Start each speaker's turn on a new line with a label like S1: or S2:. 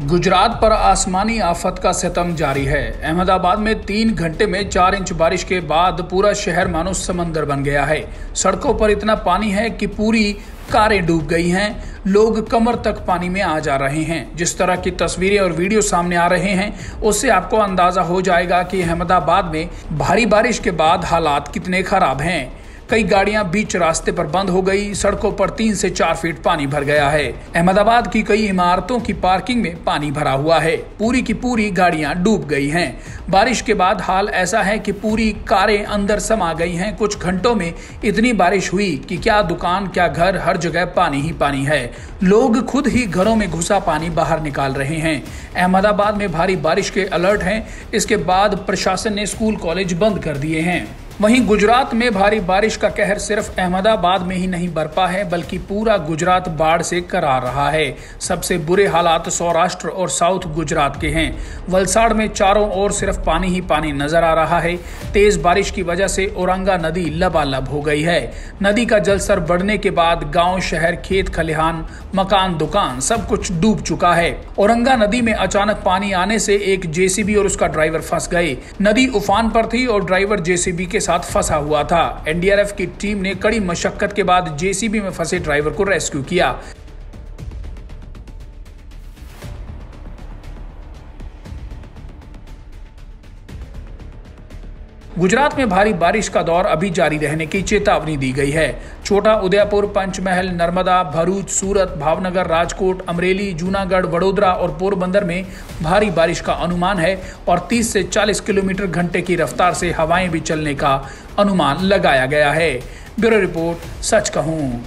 S1: गुजरात पर आसमानी आफत का सितम जारी है। अहमदाबाद में तीन घंटे में चार इंच बारिश के बाद पूरा शहर मानो समंदर बन गया है। सड़कों पर इतना पानी है कि पूरी कारें डूब गई हैं। लोग कमर तक पानी में आ जा रहे हैं। जिस तरह की तस्वीरें और वीडियो सामने आ रहे हैं, उससे आपको अंदाज़ा हो जाएगा कि अहमदाबाद में भारी बारिश के बाद हालात कितने खराब हैं। कई गाड़ियाँ बीच रास्ते पर बंद हो गई। सड़कों पर तीन से चार फीट पानी भर गया है। अहमदाबाद की कई इमारतों की पार्किंग में पानी भरा हुआ है। पूरी की पूरी गाड़ियाँ डूब गई हैं। बारिश के बाद हाल ऐसा है कि पूरी कारें अंदर समा गई हैं। कुछ घंटों में इतनी बारिश हुई कि क्या दुकान, क्या घर, हर जगह पानी ही पानी है। लोग खुद ही घरों में घुसा पानी बाहर निकाल रहे हैं। अहमदाबाद में भारी बारिश के अलर्ट हैं। इसके बाद प्रशासन ने स्कूल, कॉलेज बंद कर दिए हैं। वहीं गुजरात में भारी बारिश का कहर सिर्फ़ अहमदाबाद में ही नहीं बरपा है, बल्कि पूरा गुजरात बाढ़ से करा रहा है। सबसे बुरे हालात सौराष्ट्र और साउथ गुजरात के हैं। वलसाड़ में चारों ओर सिर्फ़ पानी ही पानी नज़र आ रहा है। तेज बारिश की वजह से औरंगा नदी लबालब हो गई है। नदी का जलस्तर बढ़ने के बाद गाँव, शहर, खेत, खलिहान, मकान, दुकान सब कुछ डूब चुका है। औरंगा नदी में अचानक पानी आने से एक जेसीबी और उसका ड्राइवर फंस गए। नदी उफान पर थी और ड्राइवर जेसीबी के साथ फंसा हुआ था। एनडीआरएफ की टीम ने कड़ी मशक्कत के बाद जेसीबी में फंसे ड्राइवर को रेस्क्यू किया। गुजरात में भारी बारिश का दौर अभी जारी रहने की चेतावनी दी गई है। छोटा उदयपुर, पंचमहल, नर्मदा, भरूच, सूरत, भावनगर, राजकोट, अमरेली, जूनागढ़, वडोदरा और पोरबंदर में भारी बारिश का अनुमान है और 30 से 40 किलोमीटर घंटे की रफ्तार से हवाएँ भी चलने का अनुमान लगाया गया है। ब्यूरो रिपोर्ट, सच कहूँ।